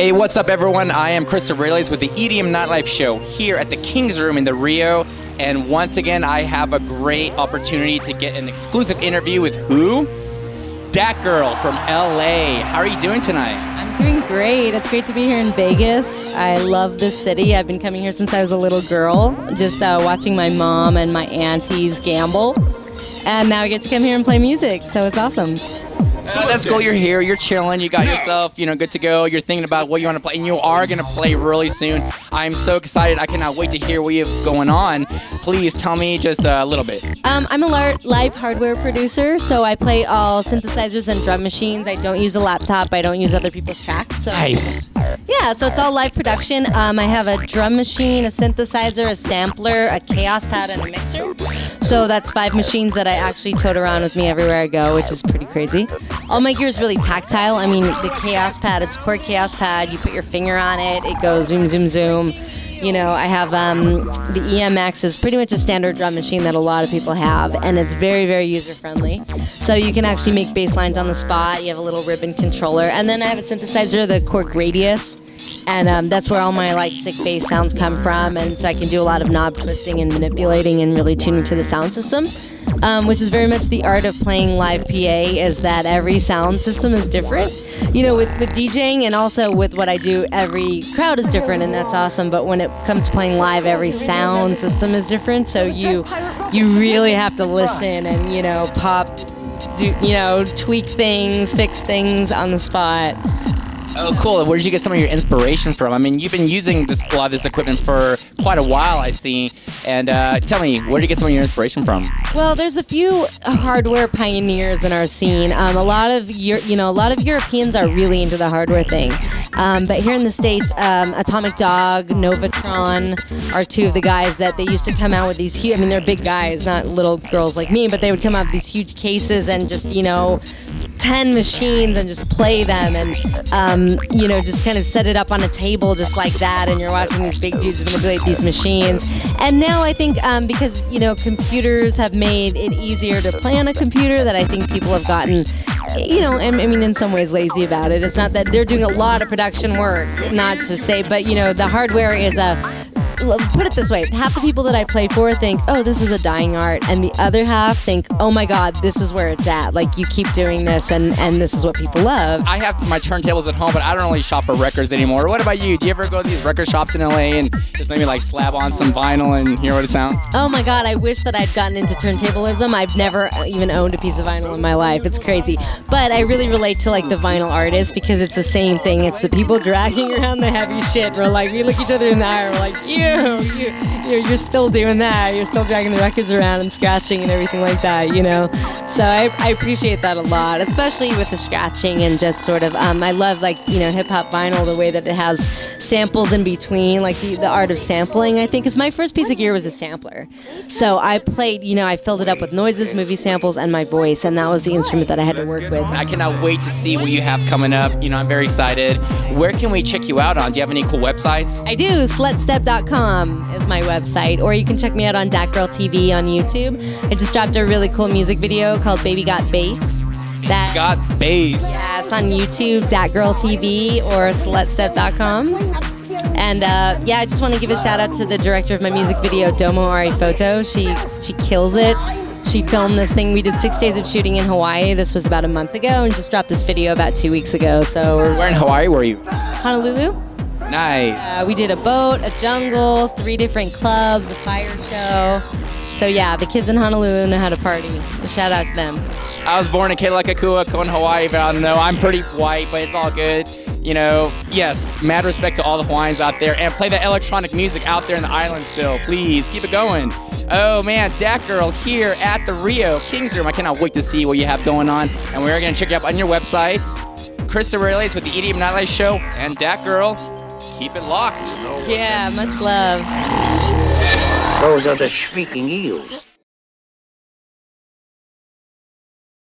Hey, what's up, everyone? I am Chris Aurelius with the EDM Nightlife Show here at the King's Room in the Rio. And once again, I have a great opportunity to get an exclusive interview with who? Dat Girl from LA. How are you doing tonight? I'm doing great. It's great to be here in Vegas. I love this city. I've been coming here since I was a little girl, just uh, watching my mom and my aunties gamble. And now I get to come here and play music, so it's awesome. Uh, that's cool. You're here. You're chilling. You got yourself, you know, good to go. You're thinking about what you want to play, and you are going to play really soon. I'm so excited. I cannot wait to hear what you have going on. Please tell me just a little bit. Um, I'm a live hardware producer, so I play all synthesizers and drum machines. I don't use a laptop. I don't use other people's tracks. So Nice. Yeah, so it's all live production. Um, I have a drum machine, a synthesizer, a sampler, a Kaoss pad, and a mixer. So that's five machines that I actually tote around with me everywhere I go, which is pretty crazy. All my gear is really tactile. I mean, the Kaoss pad, it's a Korg Kaoss pad. You put your finger on it, it goes zoom, zoom, zoom. You know, I have um, the EMX is pretty much a standard drum machine that a lot of people have, and it's very, very user friendly. So you can actually make bass lines on the spot. You have a little ribbon controller, and then I have a synthesizer, the Korg Radias, and um, that's where all my like sick bass sounds come from. And so I can do a lot of knob twisting and manipulating and really tuning to the sound system. Um, which is very much the art of playing live PA is that every sound system is different. You know, with, with DJing and also with what I do, every crowd is different, and that's awesome. But when it comes to playing live, every sound system is different. So you you really have to listen and you know pop, do, you know tweak things, fix things on the spot. Oh, cool. Where did you get some of your inspiration from? I mean, you've been using this a lot of this equipment for quite a while, I see. And uh, tell me, where did you get some of your inspiration from? Well, there's a few hardware pioneers in our scene. Um, a lot of you know, a lot of Europeans are really into the hardware thing. Um, but here in the states, um, Atomic Dog, Novatron are two of the guys that they used to come out with these huge. I mean, they're big guys, not little girls like me, but they would come out with these huge cases and just you know. 10 machines and just play them and um, you know just kind of set it up on a table just like that and you're watching these big dudes manipulate these machines and now i think um, because you know computers have made it easier to play on a computer that i think people have gotten you know, I I mean, in some ways, lazy about it. It's not that they're doing a lot of production work, not to say, but you know, the hardware is a. Put it this way: half the people that I play for think, "Oh, this is a dying art," and the other half think, "Oh my God, this is where it's at. Like you keep doing this, and and this is what people love." I have my turntables at home, but I don't really shop for records anymore. What about you? Do you ever go to these record shops in LA and just maybe like slab on some vinyl and hear what it sounds? Oh my God, I wish that I'd gotten into turntablism. I've never uh, even owned a piece of vinyl in my life. It's crazy. But I really relate to like the vinyl artists because it's the same thing. It's the people dragging around the heavy shit. We're like, we look each other in the eye. We're like, you, you you're, you're still doing that. You're still dragging the records around and scratching and everything like that, you know? So I, I appreciate that a lot, especially with the scratching and just sort of, um, I love like, you know, hip hop vinyl, the way that it has samples in between, like the, the art of sampling, I think, is my first piece of gear was a sampler. So I played, you know, I filled it up with noises, movie samples, and my voice, and that was the instrument that I had to work with. I cannot wait to see what you have coming up. You know, I'm very excited. Where can we check you out on? Do you have any cool websites? I do. Slutstep.com is my website, or you can check me out on Dat Girl TV on YouTube. I just dropped a really cool music video called Baby Got Bass. That Got bass. yeah, it's on YouTube, Dat Girl TV, or Slutstep.com. And uh, yeah, I just want to give a shout out to the director of my music video, Domo Ari Photo. She she kills it. She filmed this thing. We did six days of shooting in Hawaii. This was about a month ago, and just dropped this video about two weeks ago. So we're Where in Hawaii were you? Honolulu. Nice. Uh, we did a boat, a jungle, three different clubs, a fire show. So yeah, the kids in Honolulu know how to party. Shout out to them. I was born in Kealakekua, in Hawaii, but I don't know. I'm pretty white, but it's all good. You know, yes, mad respect to all the Hawaiians out there. And play that electronic music out there in the island still. Please, keep it going. Oh man, Dat Girl here at the Rio King's Room. I cannot wait to see what you have going on. And we're going to check you out on your websites. Chris Aurelius with the EDM Nightlife Show and Dat Girl. Keep it locked. Yeah, much love. Those are the shrieking eels.